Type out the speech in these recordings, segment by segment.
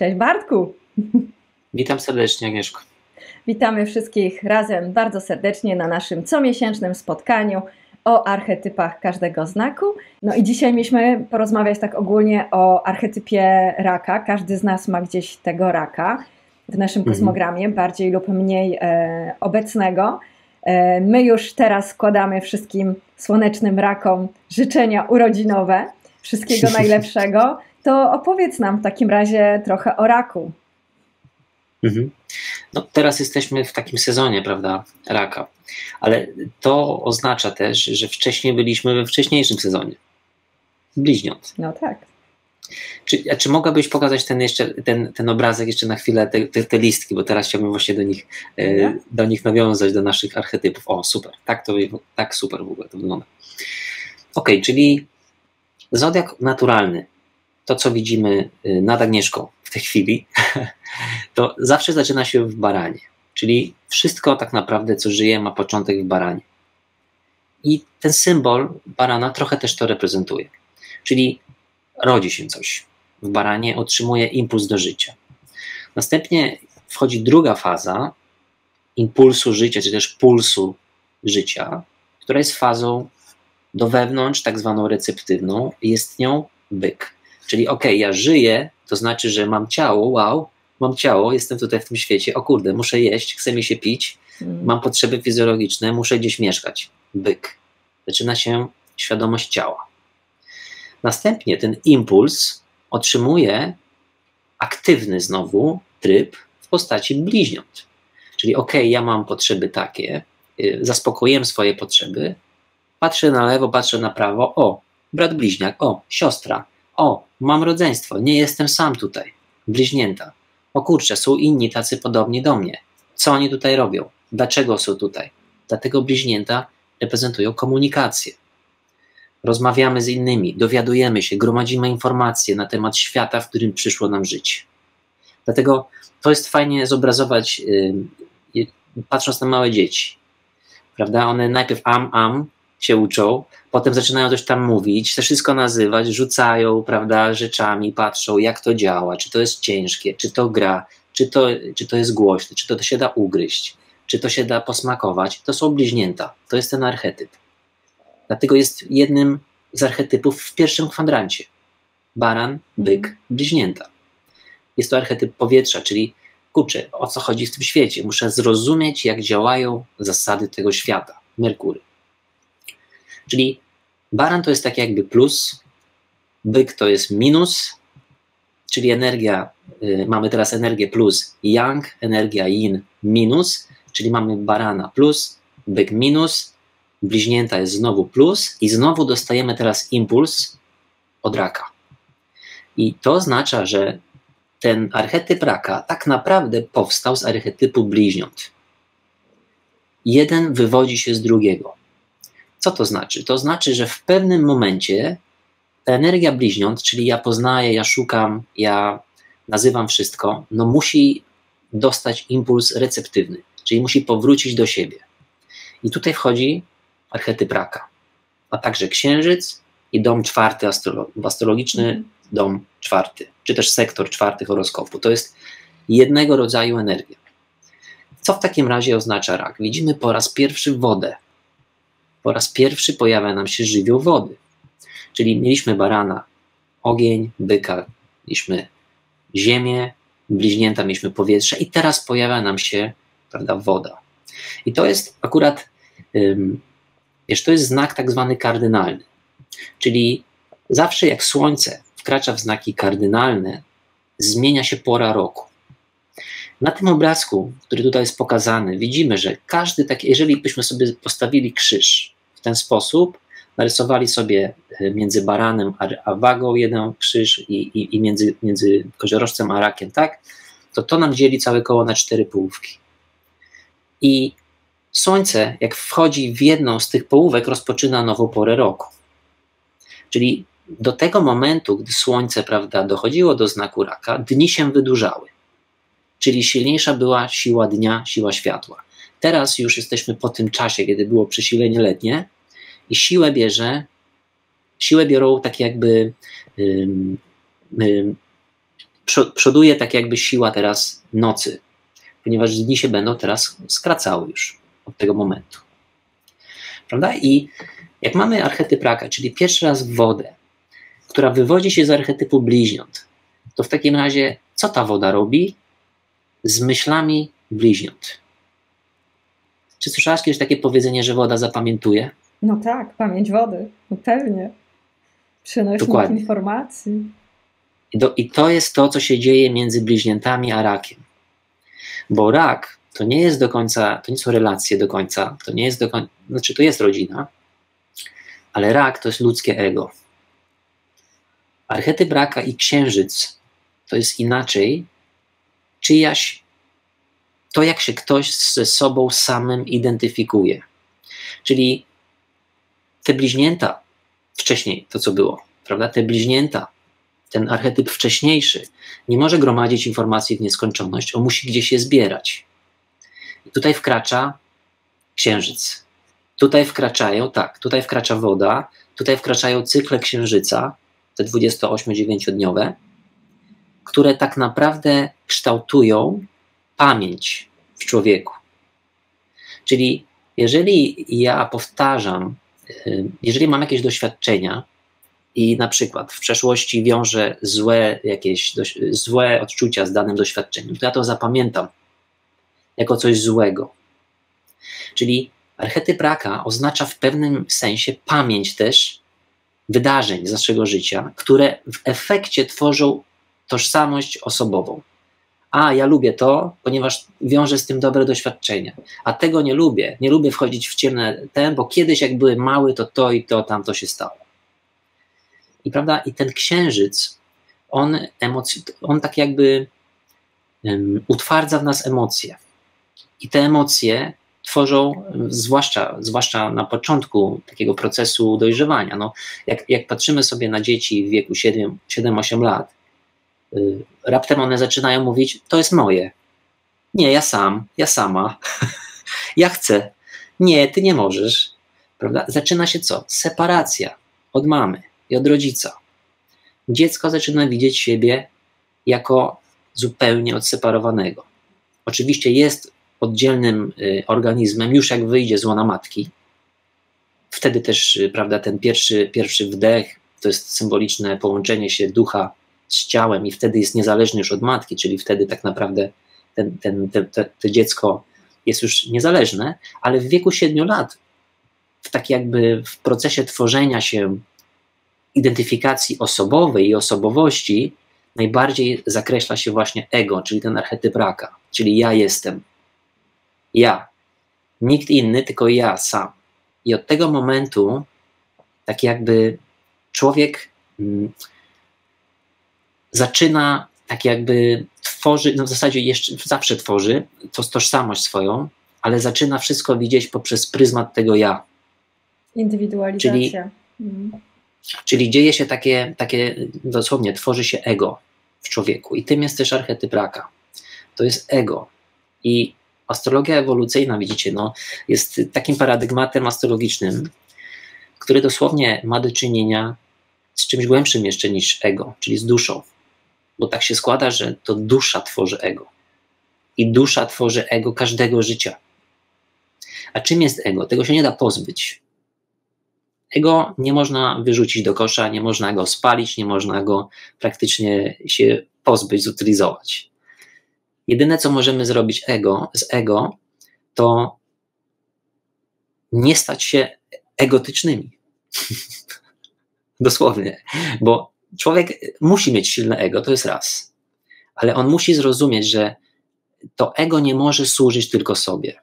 Cześć Bartku. Witam serdecznie Agnieszko. Witamy wszystkich razem bardzo serdecznie na naszym comiesięcznym spotkaniu o archetypach każdego znaku. No i dzisiaj mieliśmy porozmawiać tak ogólnie o archetypie raka. Każdy z nas ma gdzieś tego raka w naszym mhm. kosmogramie, bardziej lub mniej e, obecnego. E, my już teraz składamy wszystkim słonecznym rakom życzenia urodzinowe, wszystkiego najlepszego. To opowiedz nam w takim razie trochę o raku. Mhm. No, teraz jesteśmy w takim sezonie, prawda, raka, ale to oznacza też, że wcześniej byliśmy we wcześniejszym sezonie. Bliźniąt. No tak. Czy, a czy mogłabyś pokazać ten, jeszcze, ten, ten obrazek jeszcze na chwilę, te, te, te listki, bo teraz chciałbym właśnie do nich, e, do nich nawiązać, do naszych archetypów. O, super, tak to tak super w ogóle to wygląda. Ok, czyli zodiak naturalny, to co widzimy y, nad Agnieszką w tej chwili, to zawsze zaczyna się w baranie. Czyli wszystko tak naprawdę, co żyje, ma początek w baranie. I ten symbol barana trochę też to reprezentuje. Czyli rodzi się coś w baranie, otrzymuje impuls do życia. Następnie wchodzi druga faza impulsu życia, czy też pulsu życia, która jest fazą do wewnątrz, tak zwaną receptywną, jest nią byk. Czyli ok, ja żyję, to znaczy, że mam ciało, wow, mam ciało, jestem tutaj w tym świecie, o kurde, muszę jeść, chce mi się pić, mm. mam potrzeby fizjologiczne, muszę gdzieś mieszkać. Byk. Zaczyna się świadomość ciała. Następnie ten impuls otrzymuje aktywny znowu tryb w postaci bliźniąt. Czyli ok, ja mam potrzeby takie, y, zaspokoiłem swoje potrzeby, patrzę na lewo, patrzę na prawo, o, brat bliźniak, o, siostra, o, mam rodzeństwo, nie jestem sam tutaj, bliźnięta. O kurczę, są inni tacy podobni do mnie. Co oni tutaj robią? Dlaczego są tutaj? Dlatego bliźnięta reprezentują komunikację. Rozmawiamy z innymi, dowiadujemy się, gromadzimy informacje na temat świata, w którym przyszło nam żyć. Dlatego to jest fajnie zobrazować, yy, patrząc na małe dzieci. Prawda? One najpierw am, am się uczą, potem zaczynają coś tam mówić, to wszystko nazywać, rzucają, prawda, rzeczami, patrzą, jak to działa, czy to jest ciężkie, czy to gra, czy to, czy to jest głośne, czy to, to się da ugryźć, czy to się da posmakować. To są bliźnięta, to jest ten archetyp. Dlatego jest jednym z archetypów w pierwszym kwadrancie. Baran, byk, bliźnięta. Jest to archetyp powietrza, czyli kurczę, o co chodzi w tym świecie. Muszę zrozumieć, jak działają zasady tego świata. Merkury. Czyli baran to jest tak jakby plus, byk to jest minus, czyli energia, y, mamy teraz energię plus yang, energia yin minus, czyli mamy barana plus, byk minus, bliźnięta jest znowu plus i znowu dostajemy teraz impuls od raka. I to oznacza, że ten archetyp raka tak naprawdę powstał z archetypu bliźniąt. Jeden wywodzi się z drugiego. Co to znaczy? To znaczy, że w pewnym momencie ta energia bliźniąt, czyli ja poznaję, ja szukam, ja nazywam wszystko, no musi dostać impuls receptywny, czyli musi powrócić do siebie. I tutaj wchodzi archetyp raka, a także księżyc i dom czwarty astrologiczny, mhm. dom czwarty, czy też sektor czwarty horoskopu. To jest jednego rodzaju energia. Co w takim razie oznacza rak? Widzimy po raz pierwszy wodę po raz pierwszy pojawia nam się żywioł wody. Czyli mieliśmy barana, ogień, byka, mieliśmy ziemię, bliźnięta, mieliśmy powietrze i teraz pojawia nam się prawda, woda. I to jest akurat, wiesz, to jest znak tak zwany kardynalny. Czyli zawsze jak Słońce wkracza w znaki kardynalne, zmienia się pora roku. Na tym obrazku, który tutaj jest pokazany, widzimy, że każdy taki, jeżeli byśmy sobie postawili krzyż w ten sposób, narysowali sobie e, między baranem a, wagą jeden krzyż i, i, i między, między koziorożcem a rakiem, tak? To to nam dzieli całe koło na cztery połówki. I Słońce, jak wchodzi w jedną z tych połówek, rozpoczyna nową porę roku. Czyli do tego momentu, gdy Słońce, prawda, dochodziło do znaku raka, dni się wydłużały czyli silniejsza była siła dnia, siła światła. Teraz już jesteśmy po tym czasie, kiedy było przesilenie letnie i siłę bierze, siłę biorą tak jakby przoduje tak jakby siła teraz nocy, ponieważ dni się będą teraz skracały już od tego momentu. Prawda? I jak mamy archetyp raka, czyli pierwszy raz wodę, która wywodzi się z archetypu bliźniąt, to w takim razie co ta woda robi z myślami bliźniąt? Czy słyszałaś kiedyś takie powiedzenie, że woda zapamiętuje? No tak, pamięć wody, no pewnie. Przenośnik informacji. I, do, I to jest to, co się dzieje między bliźniętami a rakiem. Bo rak to nie jest do końca, to nie są relacje do końca, to nie jest do końca, znaczy to jest rodzina, ale rak to jest ludzkie ego. Archetyp raka i księżyc to jest inaczej czyjaś, to jak się ktoś ze sobą samym identyfikuje. Czyli te bliźnięta, wcześniej to co było, prawda? Te bliźnięta, ten archetyp wcześniejszy, nie może gromadzić informacji w nieskończoność, on musi gdzieś je zbierać. I tutaj wkracza księżyc. Tutaj wkraczają, tak, tutaj wkracza woda, tutaj wkraczają cykle księżyca, te 28-9-dniowe, które tak naprawdę kształtują pamięć w człowieku. Czyli jeżeli ja powtarzam, y, jeżeli mam jakieś doświadczenia i na przykład w przeszłości wiążę złe jakieś złe odczucia z danym doświadczeniem, to ja to zapamiętam jako coś złego. Czyli archetyp raka oznacza w pewnym sensie pamięć też wydarzeń z naszego życia, które w efekcie tworzą tożsamość osobową. A ja lubię to, ponieważ wiążę z tym dobre doświadczenia. A tego nie lubię. Nie lubię wchodzić w ciemne ten, bo kiedyś, jak byłem mały, to to i to tamto się stało. I prawda, i ten księżyc, on, emoc- on tak jakby um, utwardza w nas emocje. I te emocje tworzą, zwłaszcza, zwłaszcza na początku takiego procesu dojrzewania. No, jak, jak patrzymy sobie na dzieci w wieku 7-8 lat, raptem one zaczynają mówić: To jest moje. Nie, ja sam, ja sama. ja chcę. Nie, ty nie możesz. Prawda? Zaczyna się co? Separacja od mamy i od rodzica. Dziecko zaczyna widzieć siebie jako zupełnie odseparowanego. Oczywiście jest oddzielnym y, organizmem, już jak wyjdzie z łona matki. Wtedy też, y, prawda, ten pierwszy, pierwszy wdech to jest symboliczne połączenie się ducha z ciałem, i wtedy jest niezależny już od matki, czyli wtedy tak naprawdę ten, ten, te, te, te dziecko jest już niezależne, ale w wieku 7 lat, w tak jakby w procesie tworzenia się identyfikacji osobowej i osobowości, najbardziej zakreśla się właśnie ego, czyli ten archetyp raka, czyli ja jestem. Ja. Nikt inny, tylko ja sam. I od tego momentu, tak jakby człowiek mm, zaczyna tak jakby tworzy, no w zasadzie jeszcze zawsze tworzy to tożsamość swoją, ale zaczyna wszystko widzieć poprzez pryzmat tego ja. Indywidualizacja. Czyli, mm. czyli dzieje się takie, takie, dosłownie tworzy się ego w człowieku i tym jest też archetyp raka. To jest ego. I astrologia ewolucyjna, widzicie, no, jest takim paradygmatem astrologicznym, który dosłownie ma do czynienia z czymś głębszym jeszcze niż ego, czyli z duszą. Bo tak się składa, że to dusza tworzy ego. I dusza tworzy ego każdego życia. A czym jest ego? Tego się nie da pozbyć. Ego nie można wyrzucić do kosza, nie można go spalić, nie można go praktycznie się pozbyć, zutylizować. Jedyne, co możemy zrobić ego, z ego, to nie stać się egotycznymi. Dosłownie. Bo człowiek musi mieć silne ego, to jest raz. Ale on musi zrozumieć, że to ego nie może służyć tylko sobie.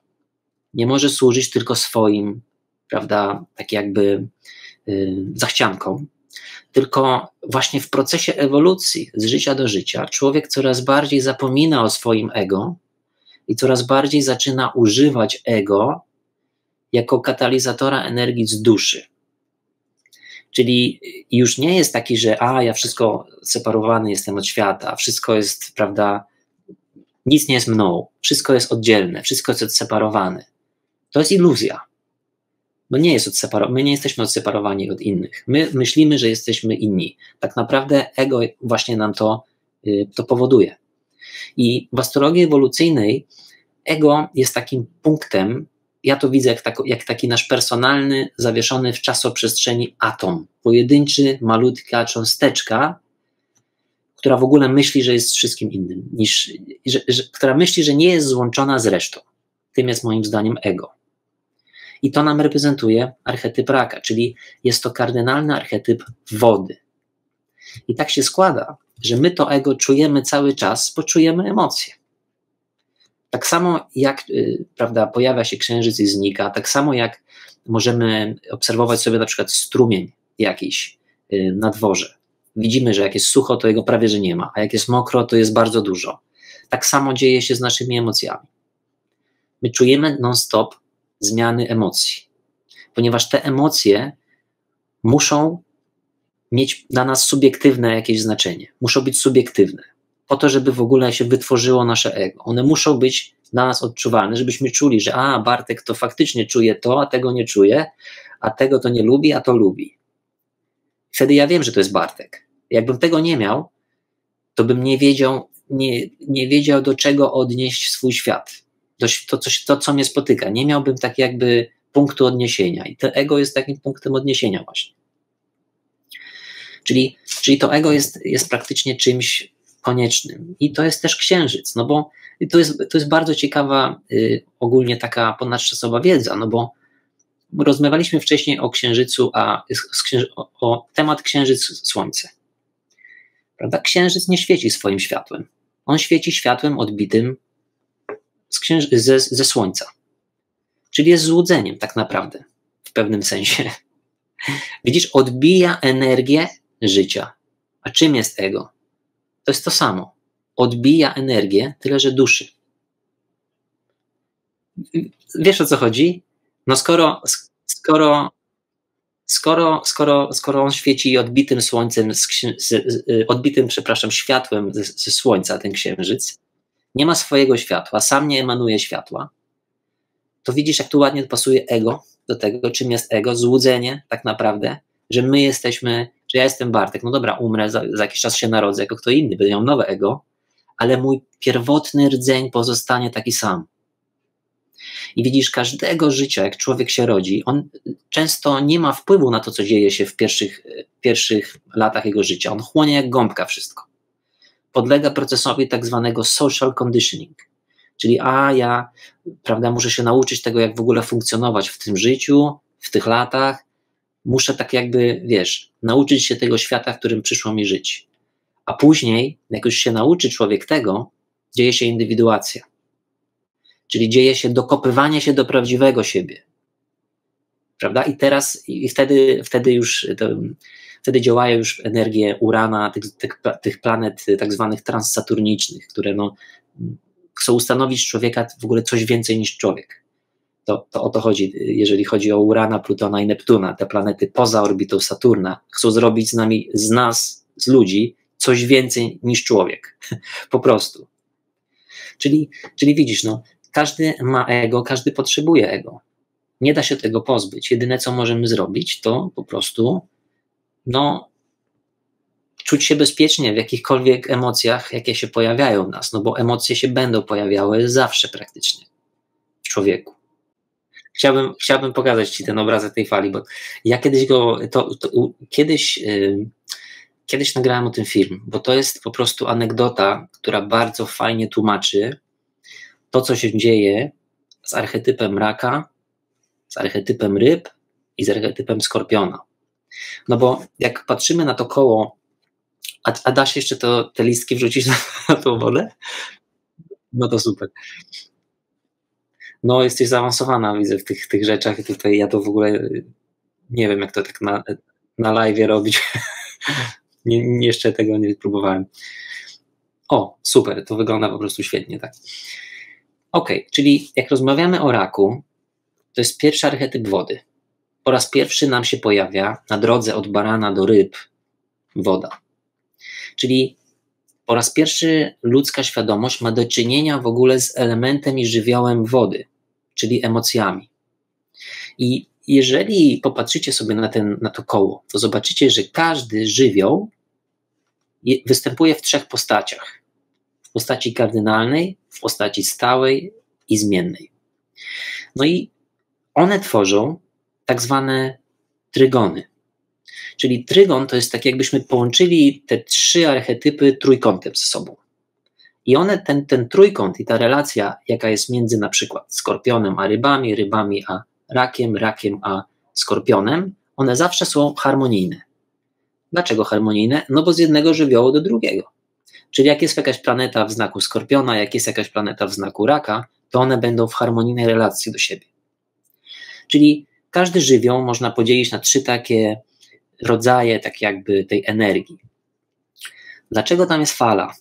Nie może służyć tylko swoim, prawda, tak jakby yy, zachciankom, tylko właśnie w procesie ewolucji z życia do życia człowiek coraz bardziej zapomina o swoim ego i coraz bardziej zaczyna używać ego jako katalizatora energii z duszy. Czyli już nie jest taki, że a ja wszystko separowany jestem od świata, wszystko jest, prawda, nic nie jest mną, wszystko jest oddzielne, wszystko jest odseparowane. To jest iluzja bo nie jest my nie jesteśmy odseparowani od innych. My myślimy, że jesteśmy inni. Tak naprawdę ego właśnie nam to y, to powoduje. I w astrologii ewolucyjnej ego jest takim punktem, ja to widzę jak, tako, jak taki nasz personalny, zawieszony w czasoprzestrzeni atom. Pojedynczy, malutka cząsteczka, która w ogóle myśli, że jest wszystkim innym, niż, że, że, która myśli, że nie jest złączona z resztą. Tym jest moim zdaniem ego. I to nam reprezentuje archetyp raka, czyli jest to kardynalny archetyp wody. I tak się składa, że my to ego czujemy cały czas, bo czujemy emocje. Tak samo jak y, prawda, pojawia się księżyc i znika, tak samo jak możemy obserwować sobie na przykład strumień jakiś y, na dworze. Widzimy, że jak jest sucho, to jego prawie że nie ma, a jak jest mokro, to jest bardzo dużo. Tak samo dzieje się z naszymi emocjami. My czujemy non-stop zmiany emocji, ponieważ te emocje muszą mieć dla nas subiektywne jakieś znaczenie, muszą być subiektywne, po to, żeby w ogóle się wytworzyło nasze ego. One muszą być dla nas odczuwalne, żebyśmy czuli, że a, Bartek to faktycznie czuje to, a tego nie czuje, a tego to nie lubi, a to lubi. Wtedy ja wiem, że to jest Bartek. Jakbym tego nie miał, to bym nie wiedział, nie, nie wiedział do czego odnieść swój świat. To, to, coś, to, co mnie spotyka. Nie miałbym tak jakby punktu odniesienia. I to ego jest takim punktem odniesienia właśnie. Czyli, czyli to ego jest, jest praktycznie czymś koniecznym. I to jest też księżyc, no bo to jest, to jest bardzo ciekawa y, ogólnie taka ponadczasowa wiedza, no bo rozmawialiśmy wcześniej o księżycu, a o, o, temat księżyc-słońce. Prawda? Księżyc nie świeci swoim światłem. On świeci światłem odbitym z księży- ze, ze słońca. Czyli jest złudzeniem tak naprawdę, w pewnym sensie. Widzisz, odbija energię życia. A czym jest ego? To jest to samo. Odbija energię, tyle że duszy. Wiesz o co chodzi? No skoro, skoro, skoro, skoro, skoro on świeci odbitym słońcem, z, z, z, odbitym, przepraszam, światłem ze, ze słońca, ten księżyc, nie ma swojego światła, sam nie emanuje światła, to widzisz, jak tu ładnie pasuje ego do tego, czym jest ego, złudzenie tak naprawdę, że my jesteśmy, że ja jestem Bartek, no dobra, umrę, za, za jakiś czas się narodzę jako kto inny, będę miał nowe ego, ale mój pierwotny rdzeń pozostanie taki sam. I widzisz, każdego życia, jak człowiek się rodzi, on często nie ma wpływu na to, co dzieje się w pierwszych, pierwszych latach jego życia. On chłonie jak gąbka wszystko. Podlega procesowi tak zwanego social conditioning. Czyli a ja, prawda, muszę się nauczyć tego, jak w ogóle funkcjonować w tym życiu, w tych latach, muszę tak jakby, wiesz, nauczyć się tego świata, w którym przyszło mi żyć. A później, jak już się nauczy człowiek tego, dzieje się indywiduacja. Czyli dzieje się dokopywanie się do prawdziwego siebie. Prawda? I teraz, i wtedy, wtedy już, to, wtedy działają już energie Urana, tych, tych, tych planet tak zwanych transsaturnicznych, które no, chcą ustanowić człowieka w ogóle coś więcej niż człowiek. To, to o to chodzi, jeżeli chodzi o Urana, Plutona i Neptuna, te planety poza orbitą Saturna, chcą zrobić z nami, z nas, z ludzi, coś więcej niż człowiek. po prostu. Czyli, czyli widzisz, no, każdy ma ego, każdy potrzebuje ego. Nie da się tego pozbyć. Jedyne, co możemy zrobić, to po prostu no, czuć się bezpiecznie w jakichkolwiek emocjach, jakie się pojawiają w nas, no bo emocje się będą pojawiały zawsze praktycznie w człowieku chciałbym, chciałbym pokazać Ci ten obrazek tej fali, bo ja kiedyś go, to, to kiedyś, kiedyś nagrałem o tym film, bo to jest po prostu anegdota, która bardzo fajnie tłumaczy to, co się dzieje z archetypem raka, z archetypem ryb i z archetypem skorpiona. No bo jak patrzymy na to koło, a, a da się jeszcze to, te listki wrzucić na, na tą wodę? No to super no jesteś zaawansowana, widzę w tych, tych rzeczach. Tutaj ja to w ogóle nie wiem, jak to tak na, na live robić. nie, jeszcze tego nie próbowałem. O, super, to wygląda po prostu świetnie, tak. Ok, czyli jak rozmawiamy o raku, to jest pierwszy archetyp wody. Po raz pierwszy nam się pojawia na drodze od barana do ryb woda. Czyli po raz pierwszy ludzka świadomość ma do czynienia w ogóle z elementem i żywiołem wody, czyli emocjami. I jeżeli popatrzycie sobie na, ten, na to koło, to zobaczycie, że każdy żywioł występuje w trzech postaciach: w postaci kardynalnej, w postaci stałej i zmiennej. No i one tworzą tak zwane trygony. Czyli trygon to jest tak, jakbyśmy połączyli te trzy archetypy trójkątem ze sobą. I one, ten, ten trójkąt i ta relacja, jaka jest między na przykład skorpionem a rybami, rybami a rakiem, rakiem a skorpionem, one zawsze są harmonijne. Dlaczego harmonijne? No bo z jednego żywiołu do drugiego. Czyli jak jest jakaś planeta w znaku skorpiona, jak jest jakaś planeta w znaku raka, to one będą w harmonijnej relacji do siebie. Czyli każdy żywioł można podzielić na trzy takie rodzaje, tak jakby tej energii. Dlaczego tam jest fala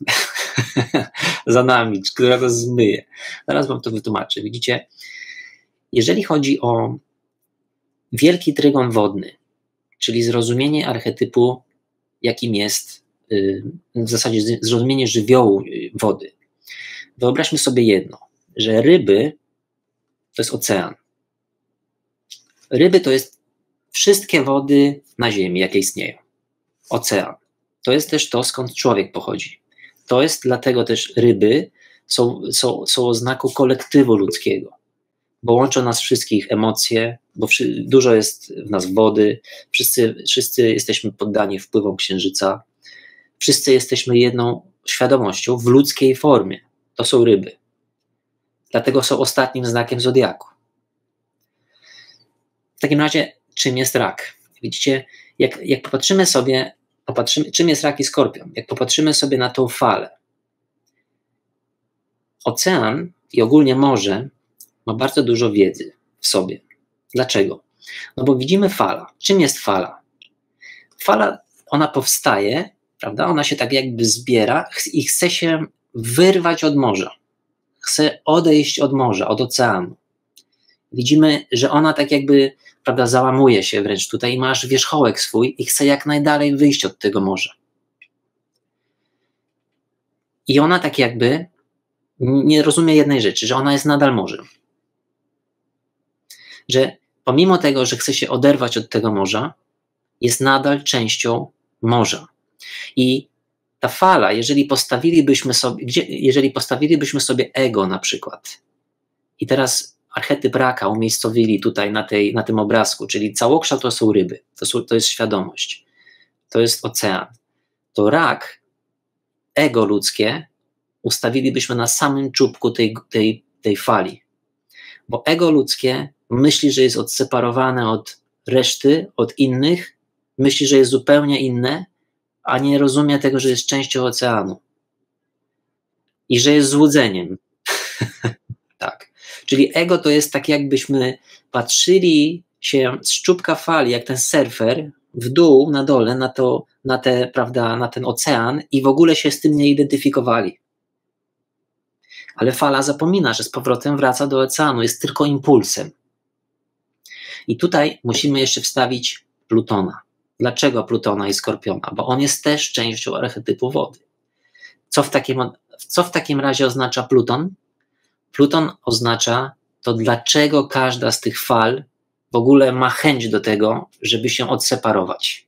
za nami, która to zmyje? Zaraz wam to wytłumaczę. Widzicie, jeżeli chodzi o wielki trygon wodny, czyli zrozumienie archetypu, jakim jest y, w zasadzie zrozumienie żywiołu y, wody. Wyobraźmy sobie jedno, że ryby to jest ocean. Ryby to jest wszystkie wody na Ziemi, jakie istnieją. Ocean. To jest też to, skąd człowiek pochodzi. To jest dlatego też ryby są, są, są oznaką kolektywu ludzkiego, bo łączą nas wszystkich emocje, bo wszy, dużo jest w nas wody, wszyscy, wszyscy jesteśmy poddani wpływom księżyca, wszyscy jesteśmy jedną świadomością w ludzkiej formie. To są ryby. Dlatego są ostatnim znakiem zodiaku. W takim razie, czym jest rak? Widzicie, jak, jak popatrzymy sobie, popatrzymy, czym jest rak i skorpion, jak popatrzymy sobie na tą falę, ocean i ogólnie morze ma bardzo dużo wiedzy w sobie. Dlaczego? No bo widzimy fala. Czym jest fala? Fala, ona powstaje, prawda? Ona się tak jakby zbiera i chce się wyrwać od morza. Chce odejść od morza, od oceanu. Widzimy, że ona tak jakby, prawda, załamuje się wręcz tutaj i masz wierzchołek swój i chce jak najdalej wyjść od tego morza. I ona tak jakby nie rozumie jednej rzeczy, że ona jest nadal morzem że pomimo tego, że chce się oderwać od tego morza, jest nadal częścią morza. I ta fala, jeżeli postawilibyśmy sobie, jeżeli postawilibyśmy sobie ego na przykład, i teraz archetyp raka umiejscowili tutaj na, tej, na tym obrazku, czyli całokształt to są ryby, to, są, to jest świadomość, to jest ocean, to rak, ego ludzkie ustawilibyśmy na samym czubku tej, tej, tej fali, bo ego ludzkie myśli, że jest odseparowane od reszty, od innych, myśli, że jest zupełnie inne, a nie rozumie tego, że jest częścią oceanu i że jest złudzeniem. Czyli ego to jest tak, jakbyśmy patrzyli się z czubka fali, jak ten surfer, w dół, na dole, na, to, na, te, prawda, na ten ocean i w ogóle się z tym nie identyfikowali. Ale fala zapomina, że z powrotem wraca do oceanu, jest tylko impulsem. I tutaj musimy jeszcze wstawić Plutona. Dlaczego Plutona i Skorpiona? Bo on jest też częścią archetypu wody. Co w takim, co w takim razie oznacza Pluton? Pluton oznacza to, dlaczego każda z tych fal w ogóle ma chęć do tego, żeby się odseparować.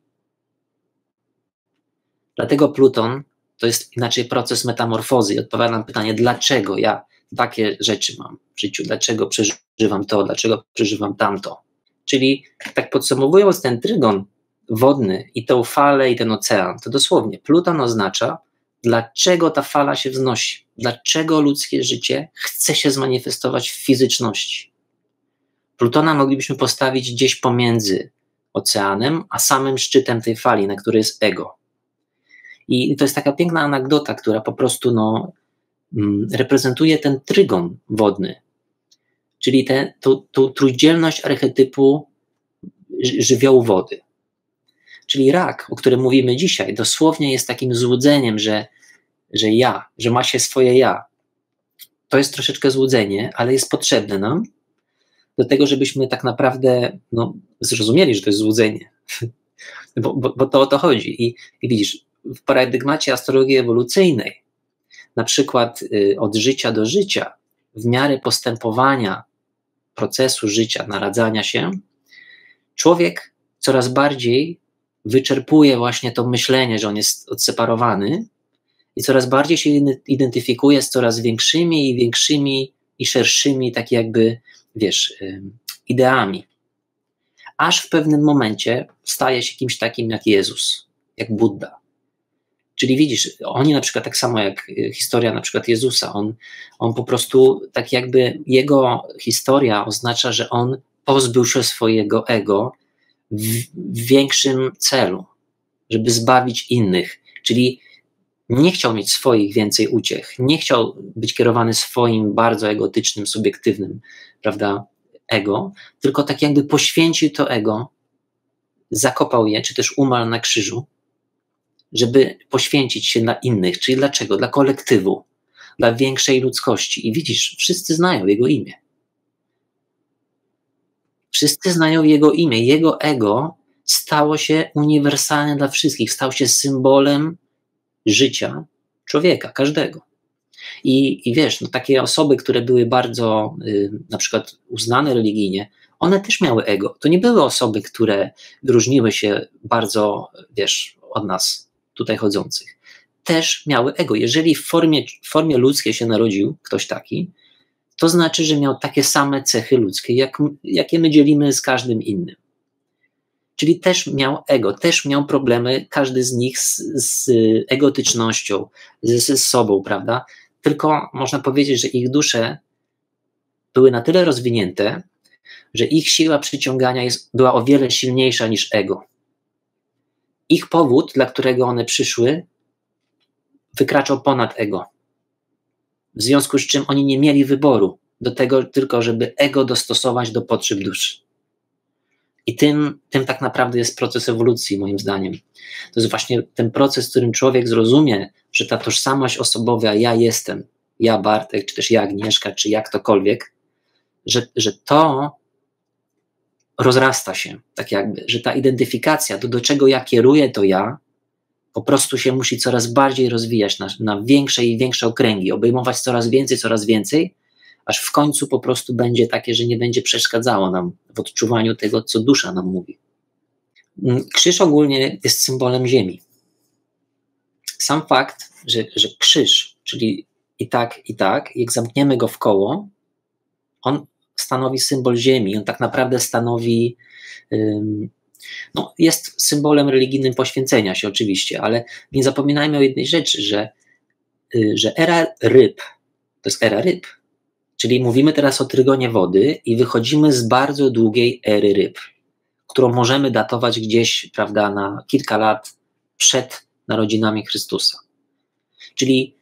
Dlatego Pluton to jest inaczej proces metamorfozy i odpowiada na pytanie, dlaczego ja takie rzeczy mam w życiu, dlaczego przeżywam to, dlaczego przeżywam tamto. Czyli tak podsumowując ten trygon wodny i tą falę i ten ocean, to dosłownie Pluton oznacza, dlaczego ta fala się wznosi, dlaczego ludzkie życie chce się zmanifestować w fizyczności. Plutona moglibyśmy postawić gdzieś pomiędzy oceanem, a samym szczytem tej fali, na której jest ego. I to jest taka piękna anegdota, która po prostu no, mm, reprezentuje ten trygon wodny, czyli tę trójdzielność archetypu żywiołu wody. Czyli rak, o którym mówimy dzisiaj, dosłownie jest takim złudzeniem, że, że ja, że ma się swoje ja. To jest troszeczkę złudzenie, ale jest potrzebne nam do tego, żebyśmy tak naprawdę no, zrozumieli, że to jest złudzenie. Bo, bo, bo to o to chodzi. I, I widzisz, w paradygmacie astrologii ewolucyjnej, na przykład y, od życia do życia, w miarę postępowania procesu życia, naradzania się, człowiek coraz bardziej wyczerpuje właśnie to myślenie, że on jest odseparowany i coraz bardziej się identyfikuje z coraz większymi i większymi i szerszymi, tak jakby, wiesz, ideami. Aż w pewnym momencie staje się kimś takim jak Jezus, jak Buddha. Czyli widzisz, oni na przykład tak samo jak y, historia na przykład Jezusa, on, on po prostu tak jakby jego historia oznacza, że on pozbył się swojego ego w, w większym celu, żeby zbawić innych. Czyli nie chciał mieć swoich więcej uciech, nie chciał być kierowany swoim bardzo egotycznym, subiektywnym, prawda, ego, tylko tak jakby poświęcił to ego, zakopał je, czy też umarł na krzyżu, żeby poświęcić się dla innych. Czyli dlaczego? Dla kolektywu, dla większej ludzkości. I widzisz, wszyscy znają jego imię. Wszyscy znają jego imię. Jego ego stało się uniwersalne dla wszystkich, stał się symbolem życia człowieka, każdego. I, i wiesz, no takie osoby, które były bardzo y, na przykład uznane religijnie, one też miały ego. To nie były osoby, które wyróżniły się bardzo, wiesz, od nas tutaj chodzących. Też miały ego. Jeżeli w formie, formie ludzkiej się narodził ktoś taki, to znaczy, że miał takie same cechy ludzkie, jak, jakie my dzielimy z każdym innym. Czyli też miał ego, też miał problemy, każdy z nich z, z egotycznością, z, z sobą, prawda? Tylko można powiedzieć, że ich dusze były na tyle rozwinięte, że ich siła przyciągania jest, była o wiele silniejsza niż ego. Ich powód, dla którego one przyszły, wykraczał ponad ego. W związku z czym oni nie mieli wyboru do tego tylko, żeby ego dostosować do potrzeb duszy. I tym, tym tak naprawdę jest proces ewolucji, moim zdaniem. To jest właśnie ten proces, w którym człowiek zrozumie, że ta tożsamość osobowa, ja jestem, ja Bartek, czy też ja Agnieszka, czy jak ktokolwiek, że, że to rozrasta się, tak jakby, że ta identyfikacja, to do czego ja kieruję, to ja, po prostu się musi coraz bardziej rozwijać na, na większe i większe okręgi, obejmować coraz więcej, coraz więcej, aż w końcu po prostu będzie takie, że nie będzie przeszkadzało nam w odczuwaniu tego, co dusza nam mówi. Mm, krzyż ogólnie jest symbolem ziemi. Sam fakt, że, że krzyż, czyli i tak, i tak, jak zamkniemy go w koło, on stanowi symbol ziemi, on tak naprawdę stanowi, no, jest symbolem religijnym poświęcenia się oczywiście, ale nie zapominajmy o jednej rzeczy, że, y, że era ryb, to jest era ryb, czyli mówimy teraz o trygonie wody i wychodzimy z bardzo długiej ery ryb, którą możemy datować gdzieś, prawda, na kilka lat przed narodzinami Chrystusa. Czyli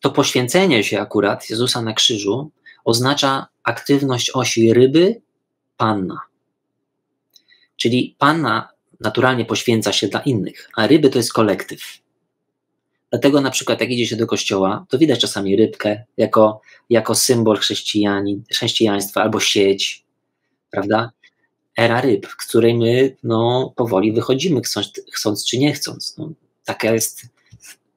to poświęcenie się akurat Jezusa na krzyżu oznacza aktywność osi ryby, panna. Czyli panna naturalnie poświęca się dla innych, a ryby to jest kolektyw. Dlatego na przykład jak idzie się do kościoła, to widać czasami rybkę jako, jako symbol chrześcijaństwa albo sieć, prawda? Era ryb, w której my no, powoli wychodzimy, chcąc, chcąc czy nie chcąc. No, taka, jest,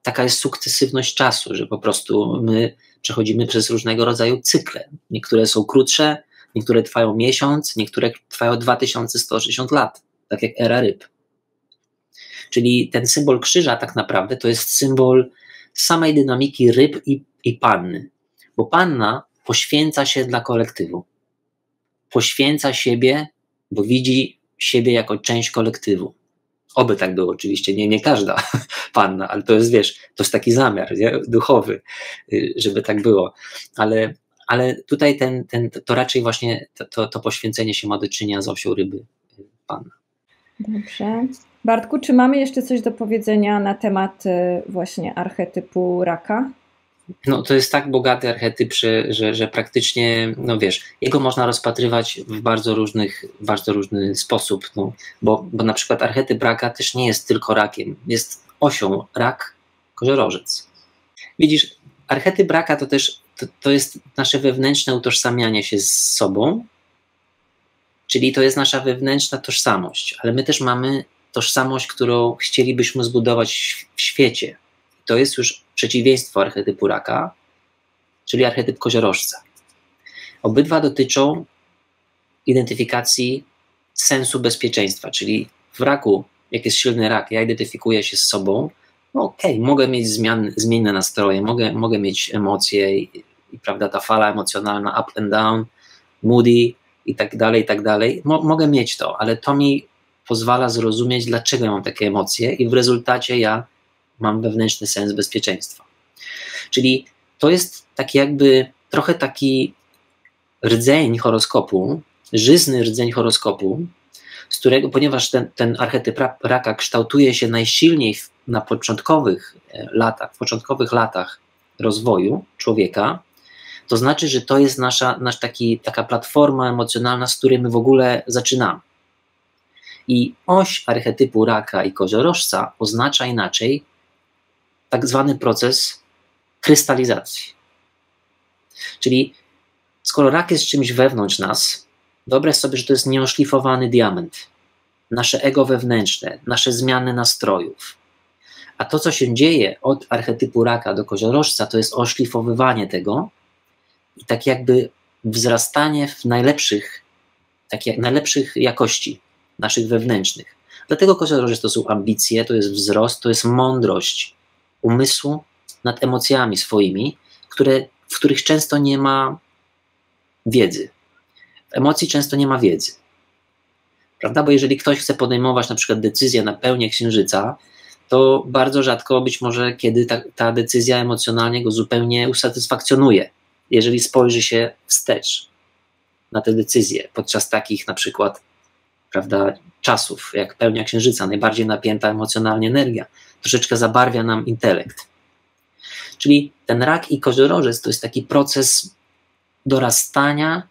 taka jest sukcesywność czasu, że po prostu my przechodzimy przez różnego rodzaju cykle. Niektóre są krótsze, niektóre trwają miesiąc, niektóre trwają 2160 lat, tak jak era ryb. Czyli ten symbol krzyża tak naprawdę to jest symbol samej dynamiki ryb i, i panny, bo panna poświęca się dla kolektywu. Poświęca siebie, bo widzi siebie jako część kolektywu. Oby tak było oczywiście, nie, nie każda panna, ale to jest, wiesz, to jest taki zamiar nie? duchowy, y, żeby tak było. Ale, ale tutaj ten, ten, to raczej właśnie to, to, to poświęcenie się ma do czynienia z osią ryby y, panna. Dobrze. Bartku, czy mamy jeszcze coś do powiedzenia na temat y, właśnie archetypu raka? no, to jest tak bogaty archetyp, że, że, że, praktycznie, no wiesz, jego można rozpatrywać w bardzo różnych, bardzo różny sposób, no, bo, bo na przykład archetyp raka też nie jest tylko rakiem, jest osią rak, koziorożec. Widzisz, archetyp raka to też to, to jest nasze wewnętrzne utożsamianie się z sobą, czyli to jest nasza wewnętrzna tożsamość, ale my też mamy tożsamość, którą chcielibyśmy zbudować w świecie. To jest już przeciwieństwo archetypu raka, czyli archetyp koziorożca. Obydwa dotyczą identyfikacji sensu bezpieczeństwa, czyli w raku jak jest silny rak, ja identyfikuję się z sobą, no okej, okay, mogę mieć zmian, zmienne nastroje, mogę, mogę mieć emocje i, i, prawda, ta fala emocjonalna up and down, moody i tak dalej, i tak dalej. Mo, mogę mieć to, ale to mi pozwala zrozumieć, dlaczego ja mam takie emocje i w rezultacie ja mam wewnętrzny sens bezpieczeństwa. Czyli to jest taki jakby trochę taki rdzeń horoskopu, żyzny rdzeń horoskopu, z którego, ponieważ ten, ten archetyp raka kształtuje się najsilniej na początkowych e, latach, w początkowych latach rozwoju człowieka, to znaczy, że to jest nasza nasz taki, taka platforma emocjonalna, z której my w ogóle zaczynamy. I oś archetypu raka i koziorożca oznacza inaczej tak zwany proces krystalizacji. Czyli skoro rak jest czymś wewnątrz nas, wyobraź sobie, że to jest nieoszlifowany diament. Nasze ego wewnętrzne, nasze zmiany nastrojów. A to, co się dzieje od archetypu raka do koziorożca, to jest oszlifowywanie tego i tak jakby wzrastanie w najlepszych, tak jak, najlepszych jakości naszych wewnętrznych. Dlatego koziorożec to są ambicje, to jest wzrost, to jest mądrość umysłu nad emocjami swoimi, które, w których często nie ma wiedzy. W emocji często nie ma wiedzy. Prawda? Bo jeżeli ktoś chce podejmować na przykład decyzję na pełnię księżyca, to bardzo rzadko być może kiedy ta, ta decyzja emocjonalnie go zupełnie usatysfakcjonuje, jeżeli spojrzy się wstecz na te decyzje podczas takich na przykład prawda, czasów, jak pełnia księżyca, najbardziej napięta emocjonalnie energia, troszeczkę zabarwia nam intelekt. Czyli ten rak i koziorożec to jest taki proces dorastania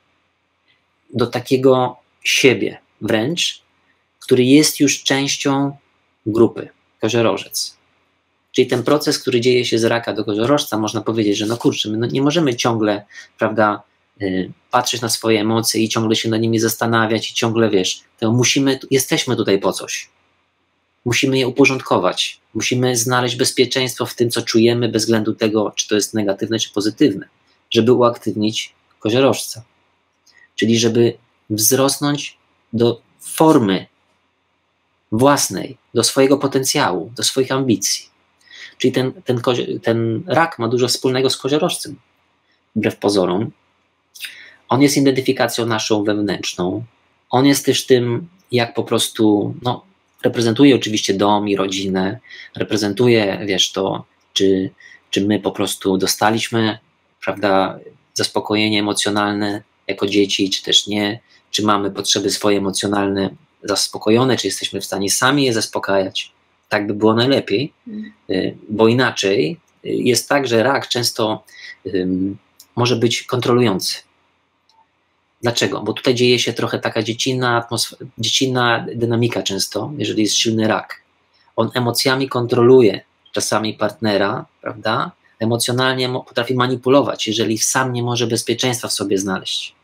do takiego siebie wręcz, który jest już częścią grupy koziorożec. Czyli ten proces, który dzieje się z raka do koziorożca, można powiedzieć, że no kurczę, my no nie możemy ciągle, prawda, patrzeć na swoje emocje i ciągle się nad nimi zastanawiać i ciągle, wiesz, to musimy, jesteśmy tutaj po coś. Musimy je uporządkować. Musimy znaleźć bezpieczeństwo w tym, co czujemy, bez względu tego, czy to jest negatywne, czy pozytywne, żeby uaktywnić koziorożca. Czyli żeby wzrosnąć do formy własnej, do swojego potencjału, do swoich ambicji. Czyli ten, ten, ten rak ma dużo wspólnego z koziorożcem, wbrew pozorom. On jest identyfikacją naszą wewnętrzną. On jest też tym, jak po prostu, no, reprezentuje oczywiście dom i rodzinę, reprezentuje, wiesz, to, czy, czy my po prostu dostaliśmy, prawda, zaspokojenie emocjonalne jako dzieci, czy też nie, czy mamy potrzeby swoje emocjonalne zaspokojone, czy jesteśmy w stanie sami je zaspokajać. Tak by było najlepiej, mm. y, bo inaczej y, jest tak, że rak często um, może być kontrolujący. Dlaczego? Bo tutaj dzieje się trochę taka dziecinna, dziecinna dynamika często, jeżeli jest silny rak. On emocjami kontroluje czasami partnera, prawda? Emocjonalnie potrafi manipulować, jeżeli sam nie może bezpieczeństwa w sobie znaleźć.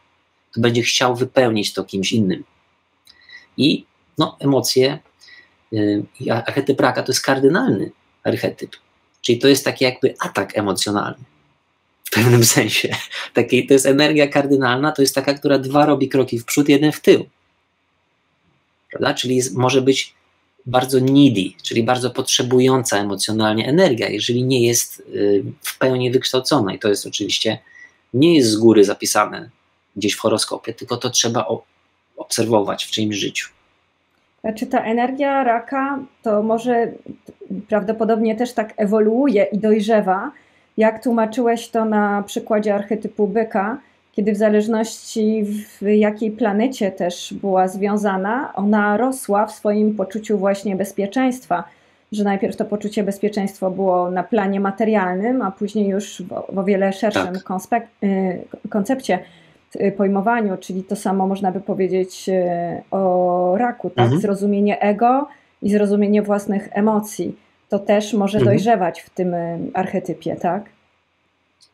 To będzie chciał wypełnić to kimś innym. I no, emocje, yy, archetyp raka to jest kardynalny archetyp. Czyli to jest taki jakby atak emocjonalny w pewnym sensie. Taki, to jest energia kardynalna, to jest taka, która dwa robi kroki w przód, jeden w tył. Prawda? Czyli jest, może być bardzo needy, czyli bardzo potrzebująca emocjonalnie energia, jeżeli nie jest y, w pełni wykształcona. I to jest oczywiście, nie jest z góry zapisane gdzieś w horoskopie, tylko to trzeba obserwować w czyimś życiu. Czy ta energia raka to może prawdopodobnie też tak ewoluuje i dojrzewa, jak tłumaczyłeś to na przykładzie archetypu byka, kiedy w zależności w jakiej planecie też była związana, ona rosła w swoim poczuciu właśnie bezpieczeństwa, że najpierw to poczucie bezpieczeństwa było na planie materialnym, a później już w o wiele szerszym tak. Y, koncepcie, y, pojmowaniu, czyli to samo można by powiedzieć y, o raku, tak? Mhm. Zrozumienie ego i zrozumienie własnych emocji to też może mhm. dojrzewać w tym y, archetypie, tak?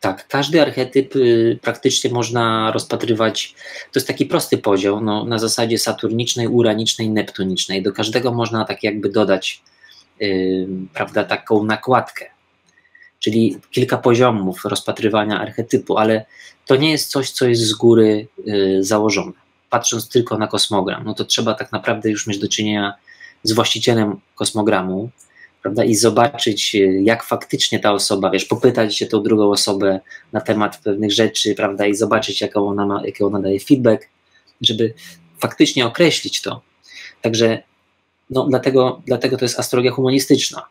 Tak, każdy archetyp y, praktycznie można rozpatrywać. To jest taki prosty podział no, na zasadzie saturnicznej, uranicznej, neptunicznej. Do każdego można tak jakby dodać yy, prawda, taką nakładkę, czyli kilka poziomów rozpatrywania archetypu, ale to nie jest coś, co jest z góry yy, założone. Patrząc tylko na kosmogram, no to trzeba tak naprawdę już mieć do czynienia z właścicielem kosmogramu, prawda, i zobaczyć, jak faktycznie ta osoba, wiesz, popytać się tą drugą osobę na temat pewnych rzeczy, prawda, i zobaczyć, jaką ona ma, jaki ona daje feedback, żeby faktycznie określić to. Także no, dlatego, dlatego to jest astrologia humanistyczna.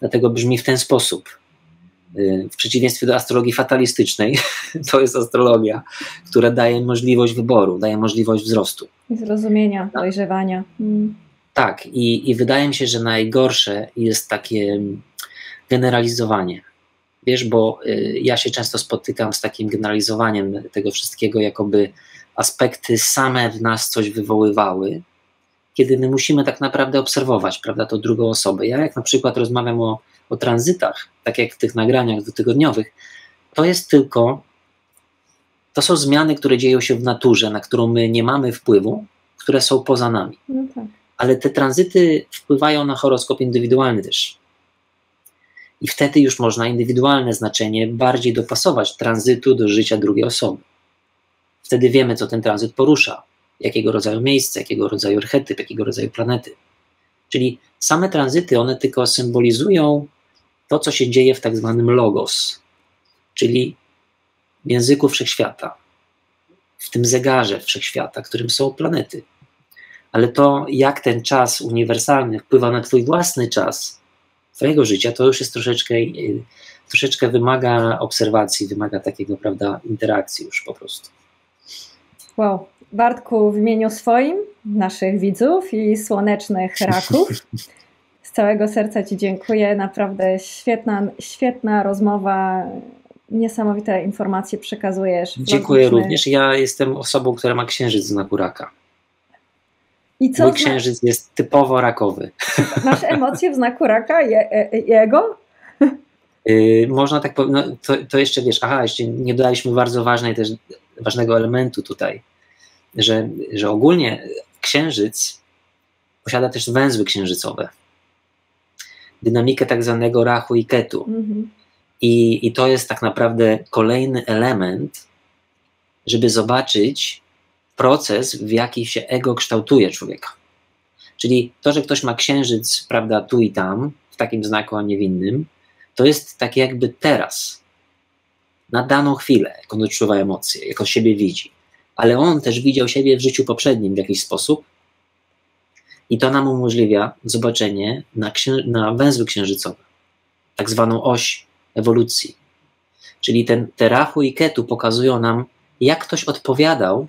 Dlatego brzmi w ten sposób. Y, w przeciwieństwie do astrologii fatalistycznej, to jest astrologia, która daje możliwość wyboru, daje możliwość wzrostu. Zrozumienia, tak. dojrzewania. Mm. Tak, i, i wydaje mi się, że najgorsze jest takie generalizowanie. Wiesz, bo y, ja się często spotykam z takim generalizowaniem tego wszystkiego, jakoby aspekty same w nas coś wywoływały, kiedy my musimy tak naprawdę obserwować, prawda, tą drugą osobę. Ja jak na przykład rozmawiam o, o tranzytach, tak jak w tych nagraniach dwutygodniowych, to jest tylko, to są zmiany, które dzieją się w naturze, na którą my nie mamy wpływu, które są poza nami. No tak. Ale te tranzyty wpływają na horoskop indywidualny też. I wtedy już można indywidualne znaczenie bardziej dopasować tranzytu do życia drugiej osoby. Wtedy wiemy, co ten tranzyt porusza, jakiego rodzaju miejsce, jakiego rodzaju archetyp, jakiego rodzaju planety. Czyli same tranzyty, one tylko symbolizują to, co się dzieje w tak zwanym logos, czyli języku wszechświata, w tym zegarze wszechświata, którym są planety. Ale to, jak ten czas uniwersalny wpływa na Twój własny czas, Twojego życia, to już jest troszeczkę, y, troszeczkę wymaga obserwacji, wymaga takiego, prawda, interakcji już po prostu. Wow. Bartku, w imieniu swoim, naszych widzów i słonecznych raków, z całego serca Ci dziękuję. Naprawdę świetna, świetna rozmowa. Niesamowite informacje przekazujesz. Dziękuję również. Ja jestem osobą, która ma księżyc znaku raka. I co Mój księżyc jest typowo rakowy. Masz emocje w znaku raka? Je, e, jego? Yy, można tak powiedzieć, no, to, to, jeszcze wiesz, aha, jeszcze nie dodaliśmy bardzo ważnej też, ważnego elementu tutaj że, że ogólnie księżyc posiada też węzły księżycowe. Dynamikę tak zwanego rachu i ketu. Mhm. I, I to jest tak naprawdę kolejny element, żeby zobaczyć proces, w jaki się ego kształtuje człowieka. Czyli to, że ktoś ma księżyc, prawda, tu i tam, w takim znaku, a nie w innym, to jest tak jakby teraz, na daną chwilę, jak on odczuwa emocje, jak on siebie widzi ale on też widział siebie w życiu poprzednim w jakiś sposób. I to nam umożliwia zobaczenie na, księ- na węzły księżycowe, tak zwaną oś ewolucji. Czyli ten, te Rachu i Ketu pokazują nam, jak ktoś odpowiadał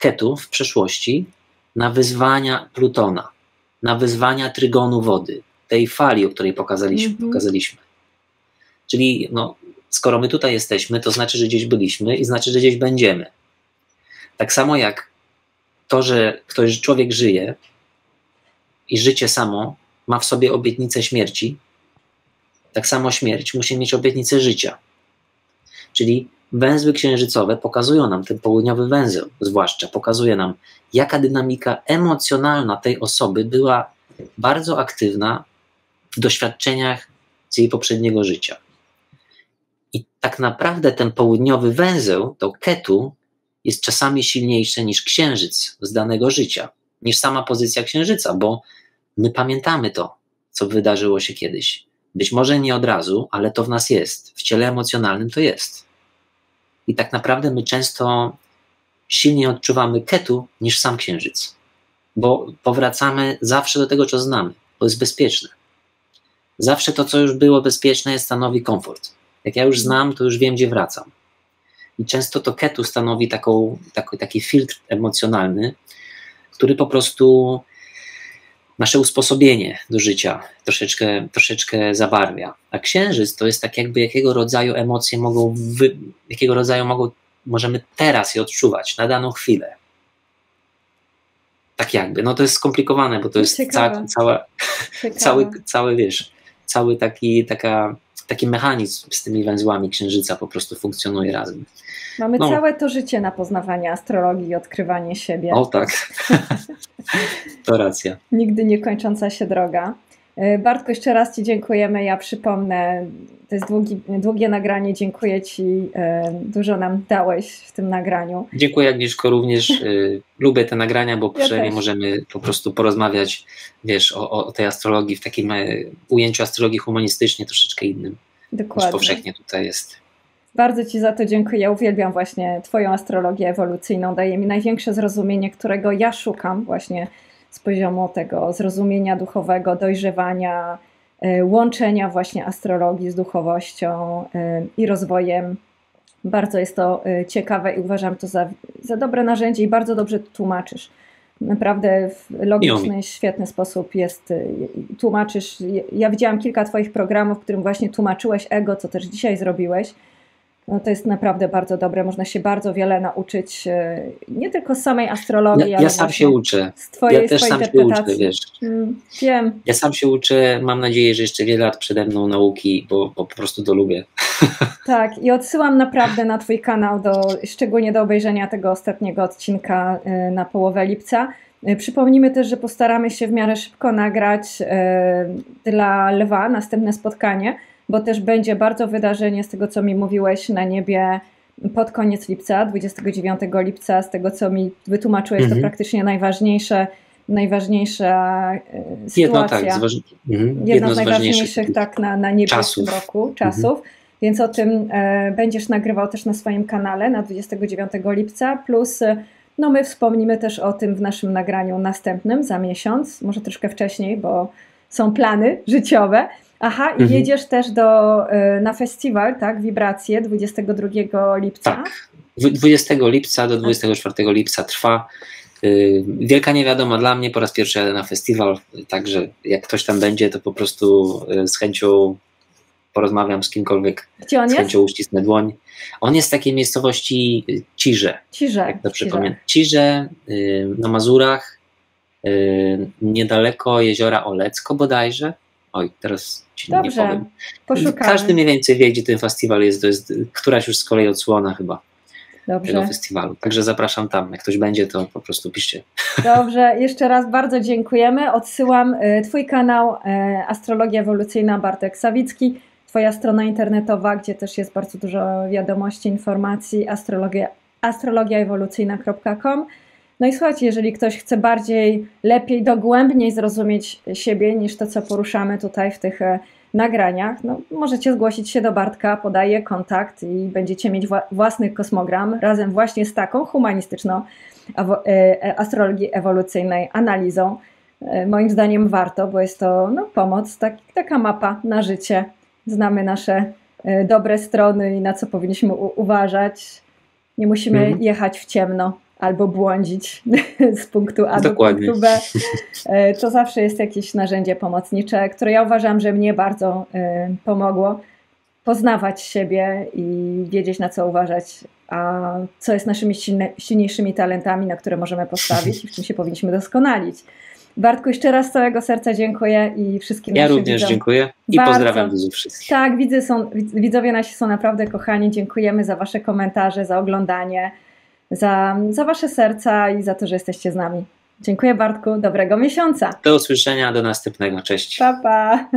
Ketu w przeszłości na wyzwania Plutona, na wyzwania trygonu wody, tej fali, o której pokazaliśmy. Mm-hmm. pokazaliśmy. Czyli no, skoro my tutaj jesteśmy, to znaczy, że gdzieś byliśmy i znaczy, że gdzieś będziemy. Tak samo jak to, że ktoś, człowiek żyje i życie samo ma w sobie obietnicę śmierci, tak samo śmierć musi mieć obietnicę życia. Czyli węzły księżycowe pokazują nam, ten południowy węzeł zwłaszcza, pokazuje nam, jaka dynamika emocjonalna tej osoby była bardzo aktywna w doświadczeniach z jej poprzedniego życia. I tak naprawdę ten południowy węzeł, to ketu, jest czasami silniejsze niż księżyc z danego życia, niż sama pozycja księżyca, bo my pamiętamy to, co wydarzyło się kiedyś. Być może nie od razu, ale to w nas jest. W ciele emocjonalnym to jest. I tak naprawdę my często silniej odczuwamy ketu niż sam księżyc, bo powracamy zawsze do tego, co znamy, bo jest bezpieczne. Zawsze to, co już było bezpieczne, stanowi komfort. Jak ja już znam, to już wiem, gdzie wracam. I często to ketu stanowi taką, taki, taki filtr emocjonalny, który po prostu nasze usposobienie do życia troszeczkę, troszeczkę zabarwia. A księżyc to jest tak jakby jakiego rodzaju emocje mogą, wy, jakiego rodzaju mogą, możemy teraz je odczuwać na daną chwilę. Tak jakby, no to jest skomplikowane, bo to jest ca, cała, cały, cały, wiesz, cały taki, taka taki mechanizm z tymi węzłami księżyca po prostu funkcjonuje razem. Mamy no. całe to życie na poznawanie astrologii i odkrywanie siebie. O tak, to racja. Nigdy nie kończąca się droga. E, Bartku, jeszcze raz Ci dziękujemy. Ja przypomnę, to jest długi, długie nagranie. Dziękuję Ci. E, dużo nam dałeś w tym nagraniu. Dziękuję Agnieszko również. Lubię te nagrania, bo ja przynajmniej też. możemy po prostu porozmawiać, wiesz, o, o tej astrologii w takim ujęciu astrologii humanistycznie troszeczkę innym. Dokładnie. Niż powszechnie tutaj jest. Bardzo Ci za to dziękuję. Ja uwielbiam właśnie Twoją astrologię ewolucyjną. Daje mi największe zrozumienie, którego ja szukam właśnie z poziomu tego zrozumienia duchowego, dojrzewania, y, łączenia właśnie astrologii z duchowością y, i rozwojem. Bardzo jest to y, ciekawe i uważam to za, za dobre narzędzie i bardzo dobrze tłumaczysz. Naprawdę w logiczny, świetny sposób jest, tłumaczysz. Ja widziałam kilka Twoich programów, w którym właśnie tłumaczyłeś ego, co też dzisiaj zrobiłeś no to jest naprawdę bardzo dobre. Można się bardzo wiele nauczyć, e, nie tylko z samej astrologii, ja, ale ja sam się uczę. Z twojej, ja też sam się uczę, wiesz. Mm, wiem. Ja sam się uczę, mam nadzieję, że jeszcze wiele lat przede mną nauki, bo, bo po prostu to lubię. Tak, i odsyłam naprawdę na Twój kanał, do, szczególnie do obejrzenia tego ostatniego odcinka e, na połowę lipca. E, przypomnijmy też, że postaramy się w miarę szybko nagrać dla Lwa następne spotkanie bo też będzie bardzo wydarzenie z tego, co mi mówiłeś na niebie pod koniec lipca, 29 lipca, z tego, co mi wytłumaczyłeś, mhm. to praktycznie najważniejsze najważniejsza sytuacja. Jedno, tak, mhm. Jedna z, z najważniejszych tak na, na niebie czasów. w tym roku mhm. czasów. Mhm. Więc o tym e, będziesz nagrywał też na swoim kanale na 29 lipca, plus no my wspomnimy też o tym w naszym nagraniu następnym za miesiąc, może troszkę wcześniej, bo są plany życiowe. Aha, i mhm. jedziesz też do, y, na festiwal, tak? Wibracje 22 lipca. Tak. 20 lipca do 24 lipca trwa. Y, wielka niewiadoma dla mnie, po raz pierwszy jadę na festiwal, także jak ktoś tam będzie, to po prostu y, z chęcią porozmawiam z kimkolwiek. Gdzie on z chęcią jest? uścisnę dłoń. On jest w takiej miejscowości Cirze. Cirze. Jak dobrze Cirze. pamiętam. Cirze na Mazurach, niedaleko jeziora Olecko bodajże. Oj, teraz ci Dobrze, nie powiem. Poszukamy. Każdy mniej więcej wie, gdzie ten festiwal jest. To jest któraś już z kolei odsłona chyba Dobrze. tego festiwalu. Także zapraszam tam. Jak ktoś będzie, to po prostu piszcie. Dobrze, jeszcze raz bardzo dziękujemy. Odsyłam y, Twój kanał y, Astrologia Ewolucyjna Bartek Sawicki, Twoja strona internetowa, gdzie też jest bardzo dużo wiadomości, informacji, astrologia, astrologiaewolucyjna.com. No i słuchajcie, jeżeli ktoś chce bardziej, lepiej, dogłębniej zrozumieć siebie niż to, co poruszamy tutaj w tych e, nagraniach, no możecie zgłosić się do Bartka, podaje kontakt i będziecie mieć własny kosmogram razem właśnie z taką humanistyczną e, e, astrologii ewolucyjnej analizą. Moim zdaniem warto, bo jest to no, pomoc, tak, taka mapa na życie. Znamy nasze dobre strony i na co powinniśmy u- Nie musimy mhm. jechać w ciemno albo błądzić z punktu A Dokładnie. do punktu B. E, to zawsze jest jakieś narzędzie pomocnicze, które ja uważam, że mnie bardzo e, pomogło poznawać siebie i wiedzieć na co uważać, a co jest naszymi silniejszymi talentami, na które możemy postawić i w czym się powinniśmy doskonalić. Bartku, jeszcze raz z całego serca dziękuję i wszystkim Ja również widzom. dziękuję i Bardzo. pozdrawiam widzów wszystkich. Tak, widzę, są, widzowie nasi są naprawdę kochani. Dziękujemy za Wasze komentarze, za oglądanie za, za Wasze serca i za to, że jesteście z nami. Dziękuję Bartku, dobrego miesiąca. Do usłyszenia, do następnego, cześć. Pa, pa.